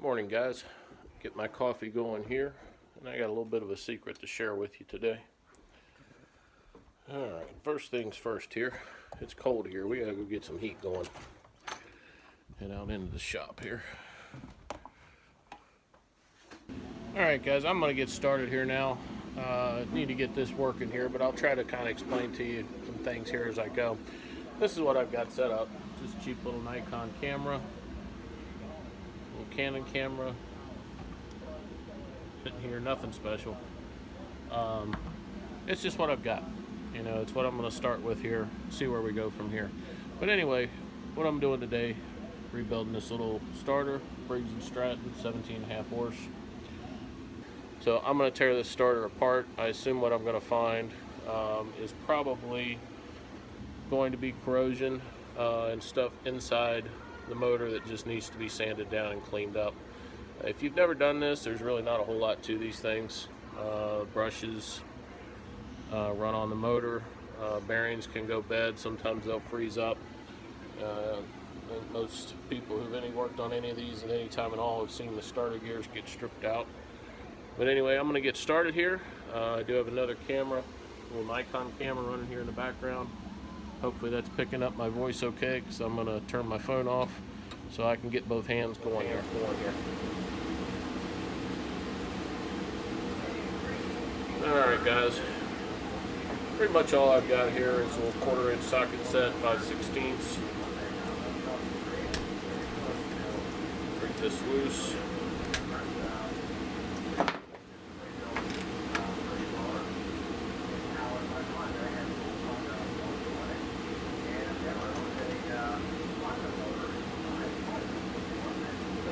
Morning, guys. Get my coffee going here, and I got a little bit of a secret to share with you today. All right, first things first here. It's cold here. We gotta go get some heat going. Head out into the shop here. All right, guys, I'm gonna get started here now. Uh, need to get this working here, but I'll try to kind of explain to you some things here as I go. This is what I've got set up. Just cheap little Nikon camera, Canon camera. Sitting here, nothing special. Um, it's just what I've got. You know, it's what I'm going to start with here. See where we go from here. But anyway, what I'm doing today, rebuilding this little starter, Briggs & Stratton, 17 and a half horse. So I'm going to tear this starter apart. I assume what I'm going to find um, is probably going to be corrosion uh, and stuff inside the motor that just needs to be sanded down and cleaned up. If you've never done this, there's really not a whole lot to these things. Uh, brushes uh, run on the motor. Uh, bearings can go bad. Sometimes they'll freeze up. Uh, most people who've any worked on any of these at any time at all have seen the starter gears get stripped out. But anyway, I'm going to get started here. Uh, I do have another camera, a little Nikon camera running here in the background. Hopefully that's picking up my voice okay because I'm going to turn my phone off so I can get both hands going here. Going here. Alright guys, pretty much all I've got here is a little quarter inch socket set, 5 16ths. Break this loose.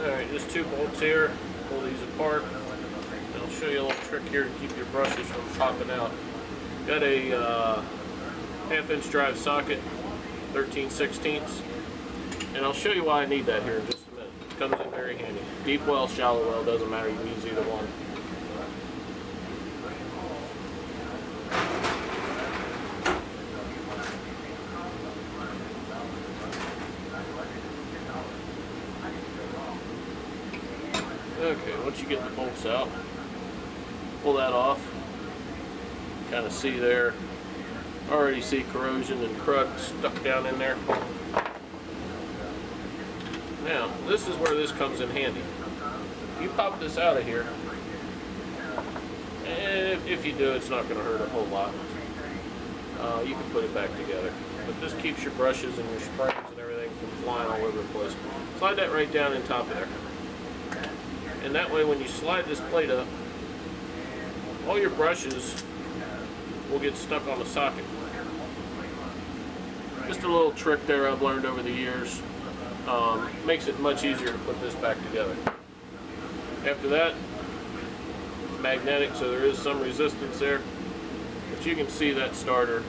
Alright, just two bolts here. Pull these apart. And I'll show you a little trick here to keep your brushes from popping out. Got a uh, half inch drive socket, 13 16ths. And I'll show you why I need that here in just a minute. It comes in very handy. Deep well, shallow well, doesn't matter. You can use either one. Okay, once you get the bolts out, pull that off. Kind of see there, already see corrosion and crud stuck down in there. Now, this is where this comes in handy. You pop this out of here, and if, you do, it's not going to hurt a whole lot. Uh, you can put it back together. But this keeps your brushes and your springs and everything from flying all over the place. Slide that right down in top of there. And that way when you slide this plate up, all your brushes will get stuck on the socket. Just a little trick there I've learned over the years. Um, makes it much easier to put this back together. After that, it's magnetic so there is some resistance there. But you can see that starter.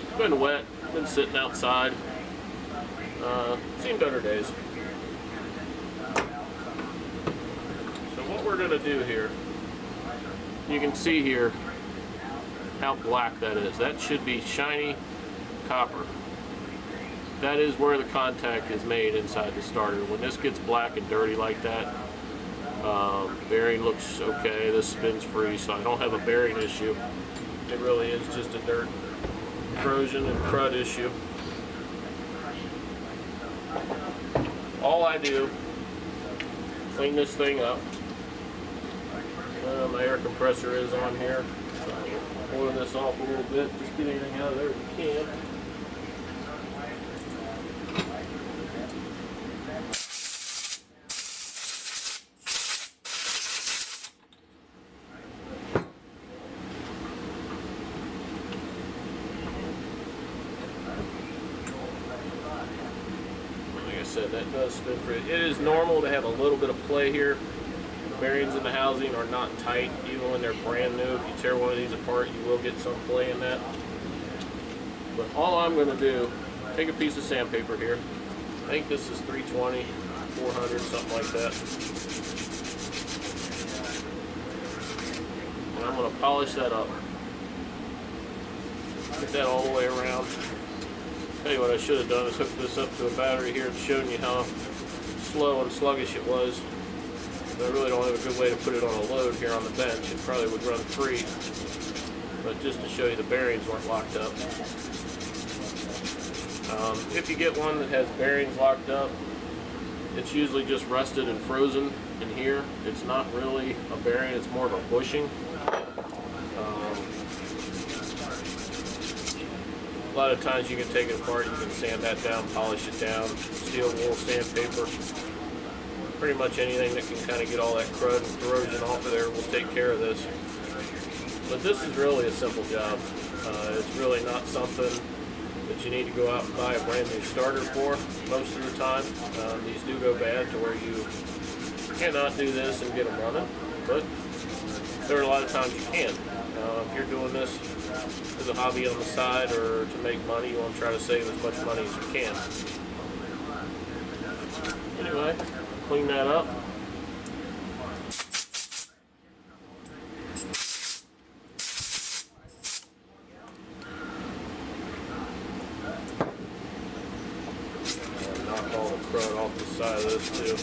It's been wet, been sitting outside. Uh, seen better days. So what we're going to do here, you can see here how black that is. That should be shiny copper. That is where the contact is made inside the starter. When this gets black and dirty like that, um, bearing looks okay. This spins free, so I don't have a bearing issue. It really is just a dirt corrosion and crud issue. All I do, clean this thing up, uh, my air compressor is on here. Oil this off a little bit, just get anything out of there you can. Like I said, that does spin for it. It is normal to have a little bit of play here bearings in the housing are not tight even when they're brand new. If you tear one of these apart, you will get some play in that. But all I'm going to do, take a piece of sandpaper here. I think this is 320, 400, something like that. And I'm going to polish that up. Get that all the way around. Tell you what I should have done is hooked this up to a battery here and shown you how slow and sluggish it was. I really don't have a good way to put it on a load here on the bench. It probably would run free. But just to show you the bearings weren't locked up. Um, if you get one that has bearings locked up, it's usually just rusted and frozen in here. It's not really a bearing, it's more of a bushing. Um, a lot of times you can take it apart, you can sand that down, polish it down, steel wool sandpaper pretty much anything that can kind of get all that crud and corrosion off of there will take care of this. But this is really a simple job. Uh, it's really not something that you need to go out and buy a brand new starter for most of the time. Um, these do go bad to where you cannot do this and get them running, but there are a lot of times you can. Uh, if you're doing this as a hobby on the side or to make money, you want to try to save as much money as you can. Anyway, clean that up. knock all the crud off the side of this too.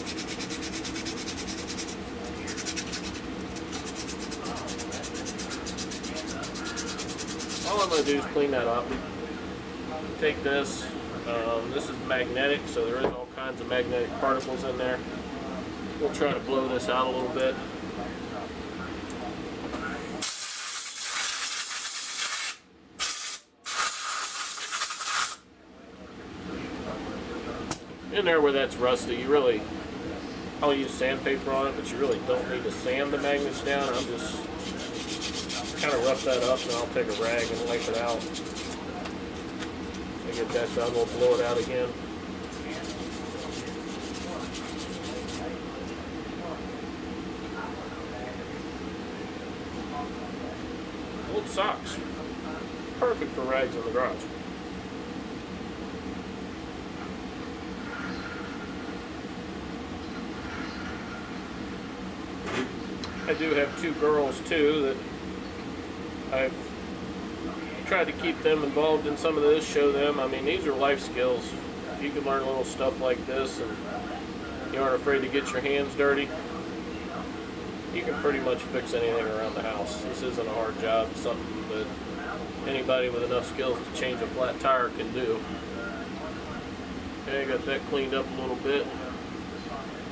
All I'm going to do is clean that up. Take this, um, this is magnetic, so there is all kinds of magnetic particles in there. We'll try to blow this out a little bit. In there where that's rusty, you really, I'll use sandpaper on it, but you really don't need to sand the magnets down. I'm just kind of rough that up and I'll take a rag and wipe it out. Get that done, we'll blow it out again. Old socks. Perfect for rags in the garage. I do have two girls too that I've tried to keep them involved in some of this, show them. I mean, these are life skills. If you can learn a little stuff like this and you aren't afraid to get your hands dirty, you can pretty much fix anything around the house. This isn't a hard job, something that anybody with enough skills to change a flat tire can do. Okay, got that cleaned up a little bit.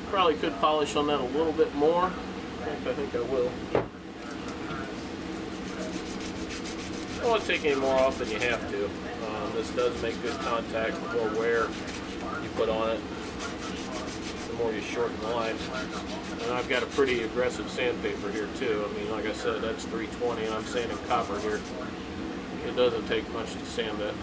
Probably could polish on that a little bit more. I think I think I will. I won't take any more off than you have to. Um, this does make good contact. The more wear you put on it, the more you shorten the line. And I've got a pretty aggressive sandpaper here too. I mean, like I said, that's 320 and I'm sanding copper here. It doesn't take much to sand that.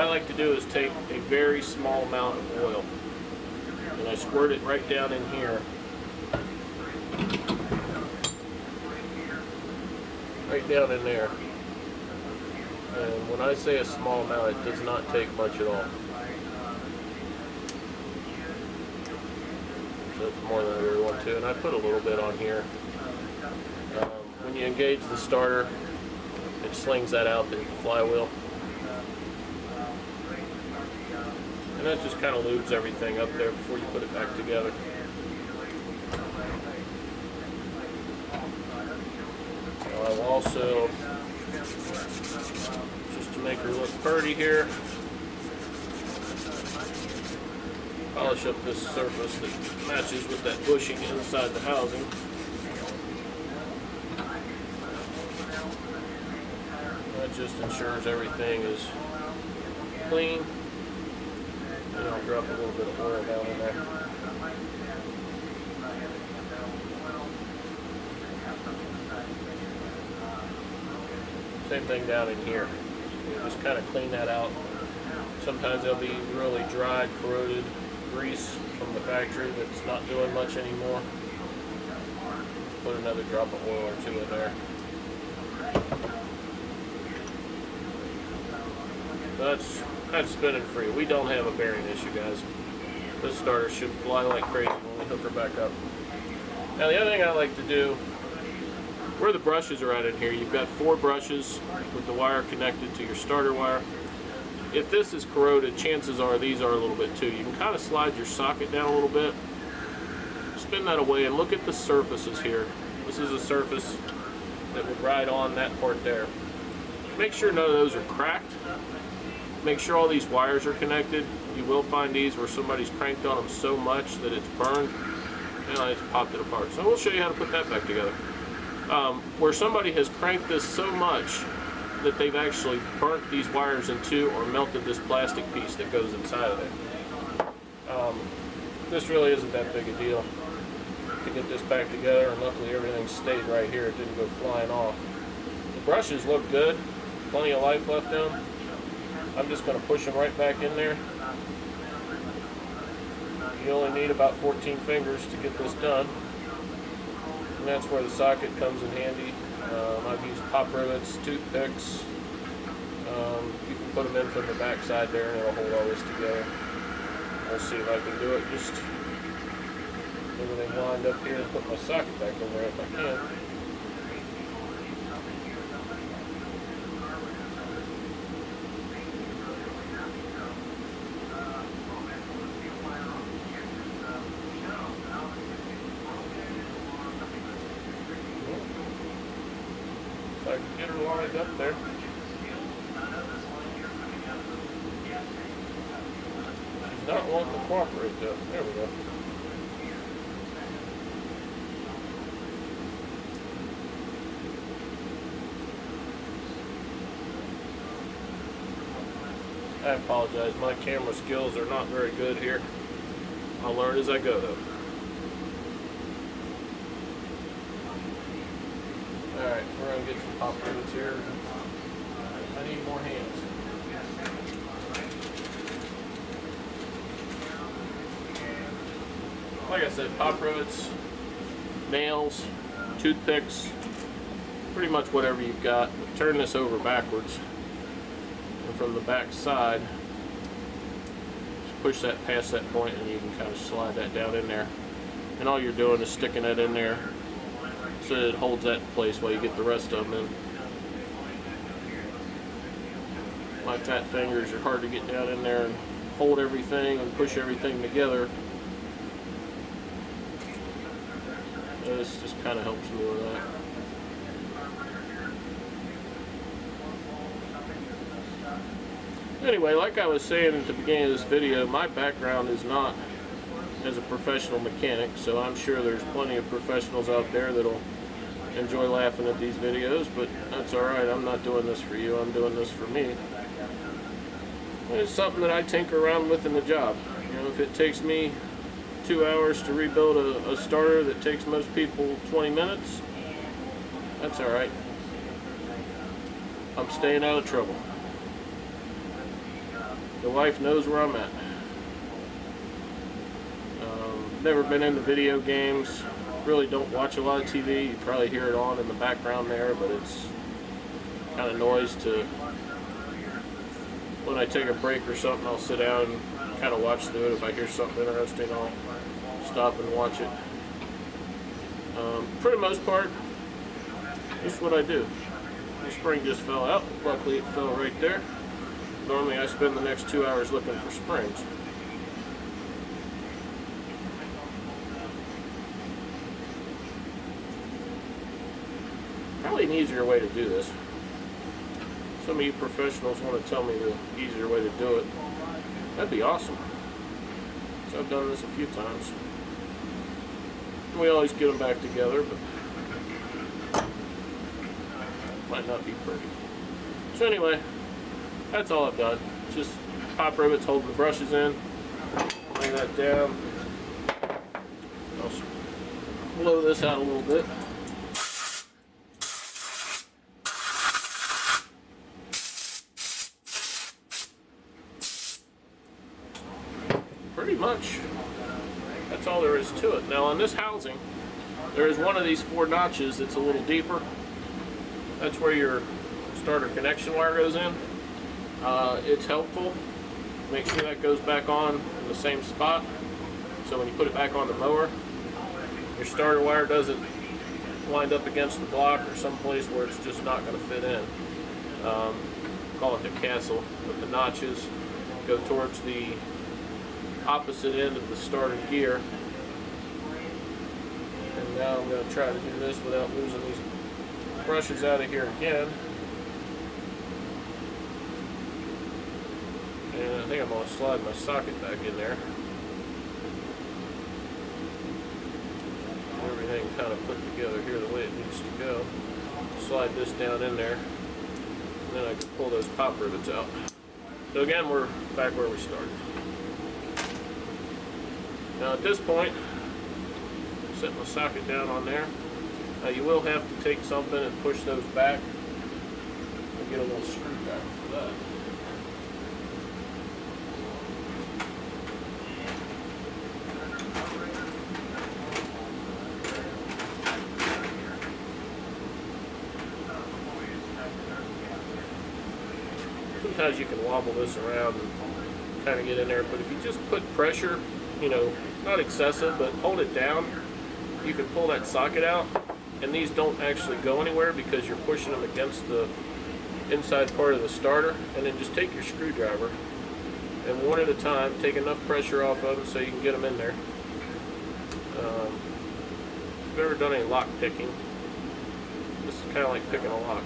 What I like to do is take a very small amount of oil and I squirt it right down in here. Right down in there. And when I say a small amount, it does not take much at all. So it's more than I really want to. And I put a little bit on here. Um, when you engage the starter, it slings that out the flywheel. And that just kind of lubes everything up there before you put it back together. So I will also, just to make her look pretty here, polish up this surface that matches with that bushing inside the housing. That just ensures everything is clean. And I'll drop a little bit of oil down in there. Same thing down in here. You just kind of clean that out. Sometimes there'll be really dried, corroded grease from the factory that's not doing much anymore. Put another drop of oil or two in there. That's that's spinning free. We don't have a bearing issue, guys. This starter should fly like crazy when we hook her back up. Now the other thing I like to do, where the brushes are at in here, you've got four brushes with the wire connected to your starter wire. If this is corroded, chances are these are a little bit too. You can kind of slide your socket down a little bit, spin that away, and look at the surfaces here. This is a surface that would ride on that part there. Make sure none of those are cracked. Make sure all these wires are connected. You will find these where somebody's cranked on them so much that it's burned and I just popped it apart. So we'll show you how to put that back together. Um, where somebody has cranked this so much that they've actually burnt these wires in two or melted this plastic piece that goes inside of it. Um, this really isn't that big a deal to get this back together and luckily everything stayed right here. It didn't go flying off. The brushes look good. Plenty of life left in them. I'm just going to push them right back in there. You only need about 14 fingers to get this done. And that's where the socket comes in handy. Um, I've used pop rivets, toothpicks. Um, you can put them in from the back side there and it'll hold all this together. We'll see if I can do it. Just everything lined up here and put my socket back in there if I can. If I can get her lined up there. She's not wanting to cooperate though. There we go. I apologize. My camera skills are not very good here. I'll learn as I go though. Alright, we're going to get some pop rivets here. I need more hands. Like I said, pop rivets, nails, toothpicks, pretty much whatever you've got. Turn this over backwards. From the back side, just push that past that point and you can kind of slide that down in there. And all you're doing is sticking that in there so it holds that in place while you get the rest of them in. My fat fingers are hard to get down in there and hold everything and push everything together. This just kind of helps me with that. Anyway, like I was saying at the beginning of this video, my background is not as a professional mechanic, so I'm sure there's plenty of professionals out there that'll enjoy laughing at these videos, but that's alright, I'm not doing this for you, I'm doing this for me. It's something that I tinker around with in the job. You know, if it takes me two hours to rebuild a, a starter that takes most people 20 minutes, that's alright. I'm staying out of trouble. The wife knows where I'm at. Um, never been into video games. Really don't watch a lot of TV. You probably hear it on in the background there, but it's kind of noise to when I take a break or something, I'll sit down and kind of watch through it. If I hear something interesting, I'll stop and watch it. Um, for the most part, this is what I do. The spring just fell out. Luckily, it fell right there. Normally, I spend the next two hours looking for springs. Probably an easier way to do this. Some of you professionals want to tell me the easier way to do it. That'd be awesome. So I've done this a few times. We always get them back together, but might not be pretty. So anyway, that's all I've done. Just pop rivets hold the brushes in. Lay that down. I'll blow this out a little bit. Pretty much. That's all there is to it. Now on this housing, there is one of these four notches that's a little deeper. That's where your starter connection wire goes in. Uh, it's helpful Make sure that goes back on in the same spot. So when you put it back on the mower, your starter wire doesn't wind up against the block or someplace where it's just not going to fit in. Um, call it the castle, but the notches go towards the opposite end of the starter gear. And now I'm going to try to do this without losing these brushes out of here again. And I think I'm going to slide my socket back in there. Everything kind of put together here the way it needs to go. Slide this down in there. And then I can pull those pop rivets out. So again, we're back where we started. Now at this point, set my socket down on there. Now you will have to take something and push those back. and get a little screwdriver for that. Sometimes you can wobble this around and kind of get in there, but if you just put pressure, you know, not excessive, but hold it down, you can pull that socket out and these don't actually go anywhere because you're pushing them against the inside part of the starter and then just take your screwdriver and one at a time take enough pressure off of them so you can get them in there. Um, if you've ever done any lock picking. This is kind of like picking a lock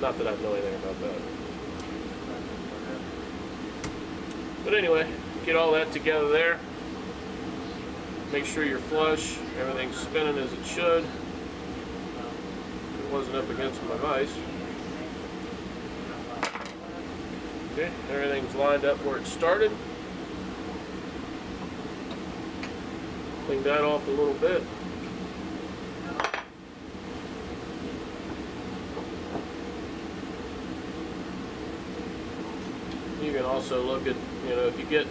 not that I know anything about that. But anyway get all that together there. Make sure you're flush everything's spinning as it should. It wasn't up against my vise okay everything's lined up where it started. Clean that off a little bit you can also look at you know if you get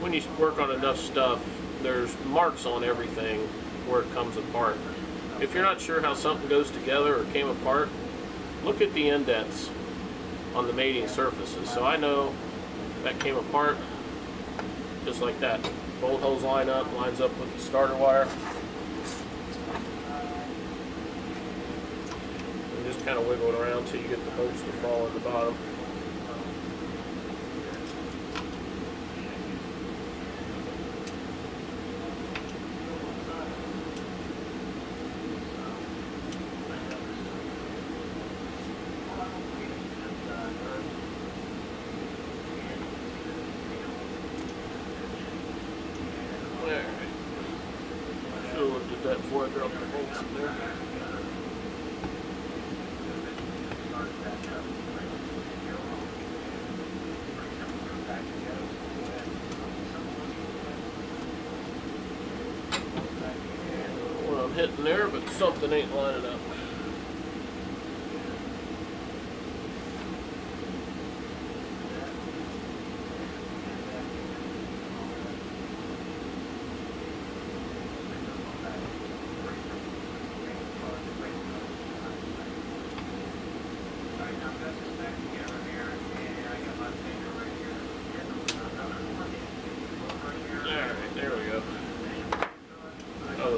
when you work on enough stuff there's marks on everything where it comes apart. If you're not sure how something goes together or came apart, look at the indents on the mating surfaces. So I know that came apart just like that. Bolt holes line up, lines up with the starter wire. And just kind of wiggle it around until you get the bolts to fall in the bottom. that before I drop the bolts in there. Well, I'm hitting there, but something ain't lining up.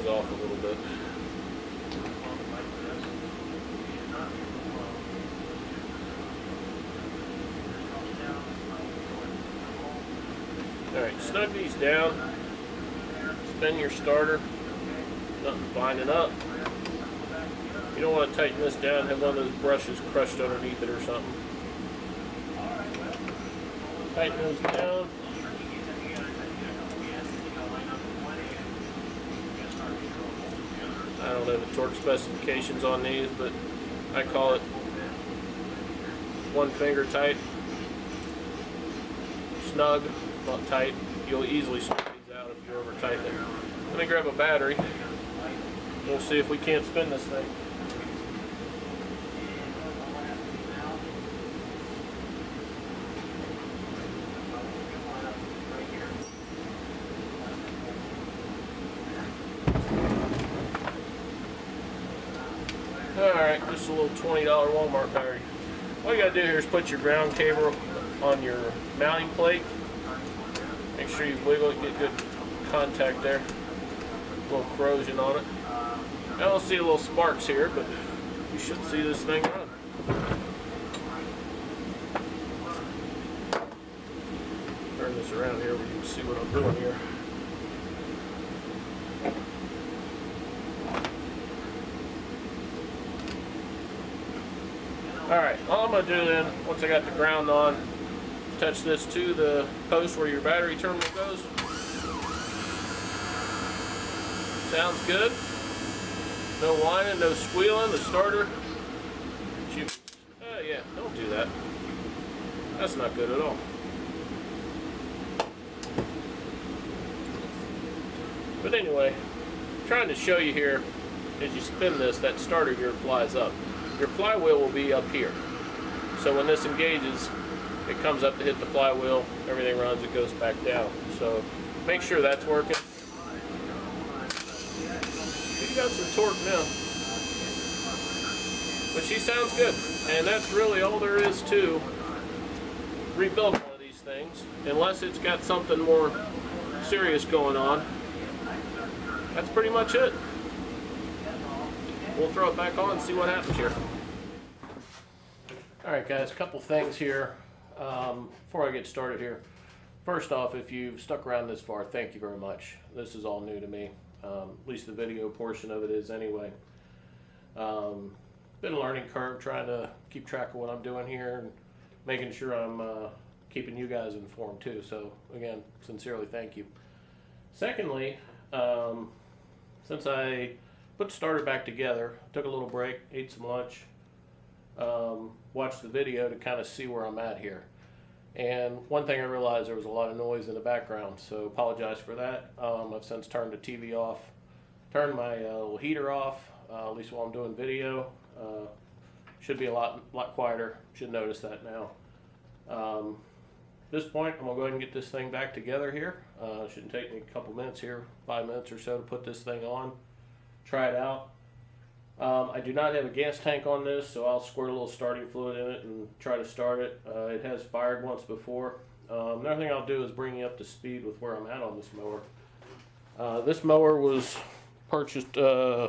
off a little bit. Alright, snug these down. Spin your starter. Nothing's binding up. You don't want to tighten this down, have one of those brushes crushed underneath it or something. Tighten those down. I don't know the torque specifications on these, but I call it one finger tight. Snug, not tight. You'll easily snug these out if you're over tighten it. Let me grab a battery. We'll see if we can't spin this thing. Alright, just a little $20 Walmart battery. All you gotta do here is put your ground cable on your mounting plate. Sure you wiggle it, get good contact there. A little corrosion on it. I don't see a little sparks here, but you should see this thing run. Turn this around here where you can see what I'm doing here. Alright, all I'm going to do then, once I got the ground on, touch this to the post where your battery terminal goes. Sounds good. No whining, no squealing, the starter. Uh, yeah, don't do that. That's not good at all. But anyway, trying to show you here, as you spin this, that starter gear flies up your flywheel will be up here. So when this engages, it comes up to hit the flywheel, everything runs, it goes back down. So make sure that's working. She got some torque now. But she sounds good. And that's really all there is to rebuild one of these things. Unless it's got something more serious going on. That's pretty much it we'll throw it back on and see what happens here. All right, guys, a couple things here um, before I get started here. First off, if you've stuck around this far, thank you very much. This is all new to me. Um, at least the video portion of it is anyway. Um, been a learning curve trying to keep track of what I'm doing here and making sure I'm uh, keeping you guys informed too. So again, sincerely thank you. Secondly, um, since I put starter back together, took a little break, ate some lunch, um, watched the video to kind of see where I'm at here. And one thing I realized there was a lot of noise in the background, so apologize for that. Um, I've since turned the TV off, turned my uh, little heater off, uh, at least while I'm doing video. Uh, should be a lot lot quieter. Should notice that now. Um, at this point, I'm gonna go ahead and get this thing back together here. Uh, shouldn't take me a couple minutes here, five minutes or so to put this thing on try it out. Um, I do not have a gas tank on this, so I'll squirt a little starting fluid in it and try to start it. Uh, it has fired once before. Um, another thing I'll do is bring you up to speed with where I'm at on this mower. Uh, this mower was purchased, uh,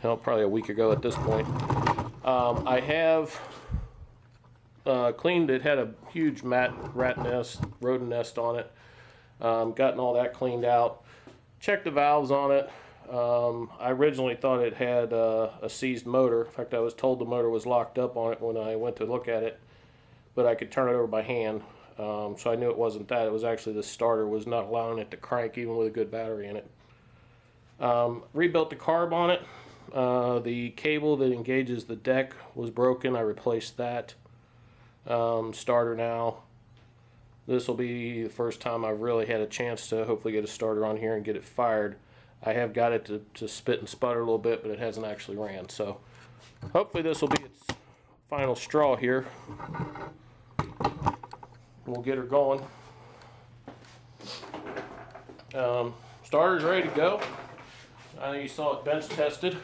hell, probably a week ago at this point. Um, I have uh, cleaned it, had a huge mat, rat nest, rodent nest on it. Um, gotten all that cleaned out. Checked the valves on it. Um, I originally thought it had uh, a seized motor. In fact, I was told the motor was locked up on it when I went to look at it, but I could turn it over by hand. Um, so I knew it wasn't that. It was actually the starter was not allowing it to crank even with a good battery in it. Um, rebuilt the carb on it. Uh, the cable that engages the deck was broken. I replaced that. Um, starter now. This will be the first time I've really had a chance to hopefully get a starter on here and get it fired. I have got it to, to spit and sputter a little bit, but it hasn't actually ran. So hopefully this will be its final straw here. We'll get her going. Um, starter's ready to go. I think you saw it bench tested.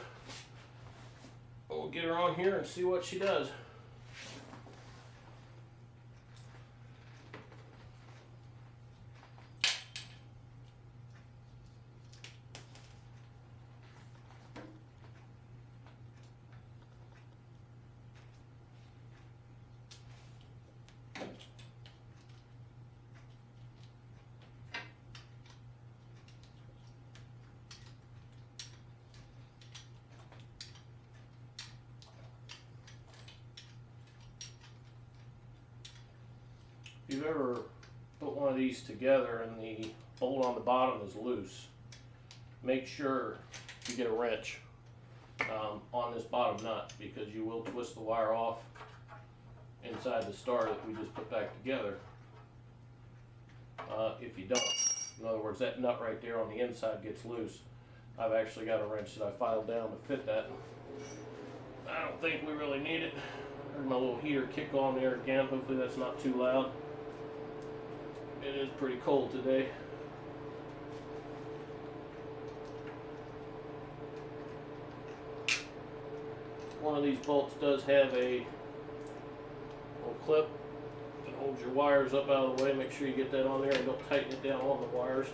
We'll get her on here and see what she does. You've ever put one of these together and the bolt on the bottom is loose, make sure you get a wrench um, on this bottom nut because you will twist the wire off inside the star that we just put back together uh, if you don't. In other words, that nut right there on the inside gets loose. I've actually got a wrench that I filed down to fit that. I don't think we really need it. Heard my little heater kick on there again. Hopefully that's not too loud. It is pretty cold today. One of these bolts does have a little clip that holds your wires up out of the way, make sure you get that on there and don't tighten it down on the wires.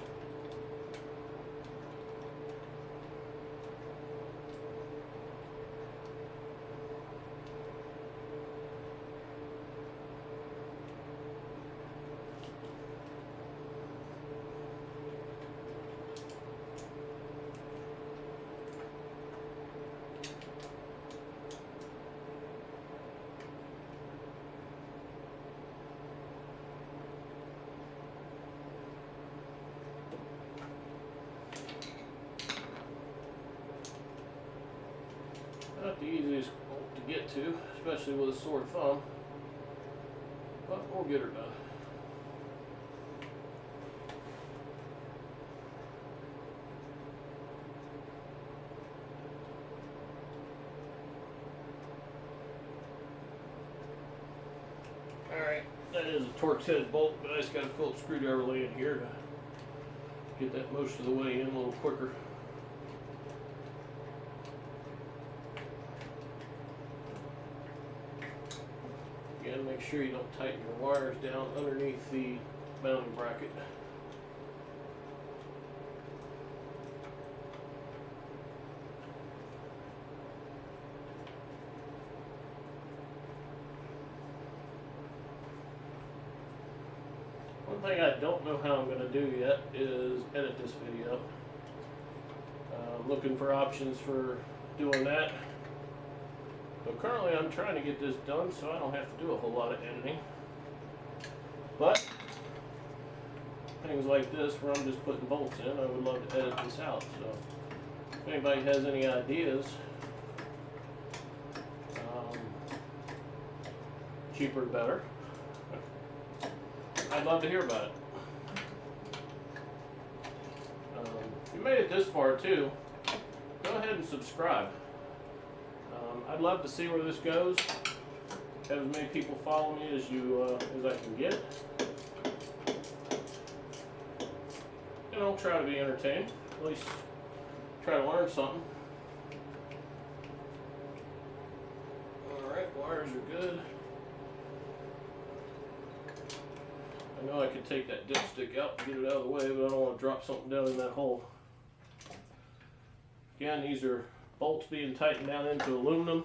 Not the easiest bolt to get to, especially with a sore thumb, but we'll get her done. Alright, that is a Torx head bolt, but I just got a Phillips screwdriver laying here to get that most of the way in a little quicker. Again, make sure you don't tighten your wires down underneath the mounting bracket. One thing I don't know how I'm going to do yet is edit this video. Uh, looking for options for doing that. But currently I'm trying to get this done so I don't have to do a whole lot of editing. But things like this where I'm just putting bolts in, I would love to edit this out. So if anybody has any ideas, um, cheaper better. I'd love to hear about it. Um, if you made it this far too, go ahead and subscribe. Um, I'd love to see where this goes. Have as many people follow me as you uh, as I can get. And I'll try to be entertained. At least try to learn something. Alright, wires are good. I know I could take that dipstick out and get it out of the way, but I don't want to drop something down in that hole. Again, these are bolts being tightened down into aluminum.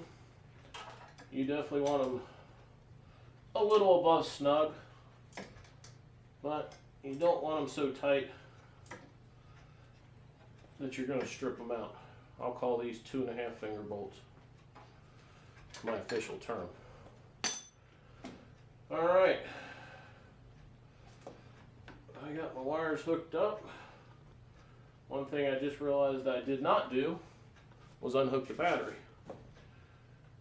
You definitely want them a little above snug, but you don't want them so tight that you're going to strip them out. I'll call these two and a half finger bolts. My official term. All right. I got my wires hooked up. One thing I just realized I did not do was unhook the battery.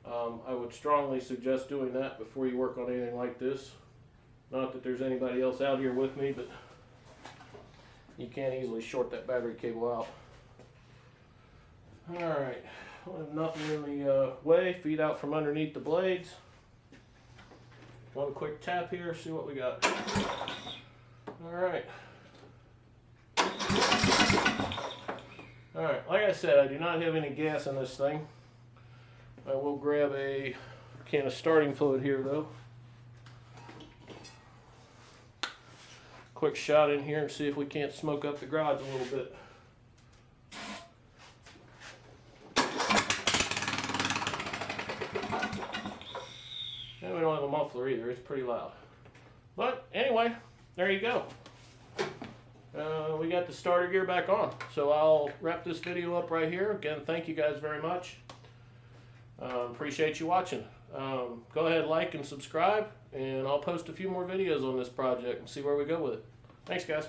Um, I would strongly suggest doing that before you work on anything like this. Not that there's anybody else out here with me, but you can't easily short that battery cable out. Alright, nothing in the uh, way, feed out from underneath the blades. One quick tap here, see what we got. Alright. Alright, like I said, I do not have any gas in this thing. I will grab a can of starting fluid here though. Quick shot in here and see if we can't smoke up the garage a little bit. And we don't have a muffler either, it's pretty loud. But anyway, there you go. Uh, we got the starter gear back on. So I'll wrap this video up right here. Again, thank you guys very much. Uh, appreciate you watching. Um, go ahead, like and subscribe, and I'll post a few more videos on this project and see where we go with it. Thanks, guys.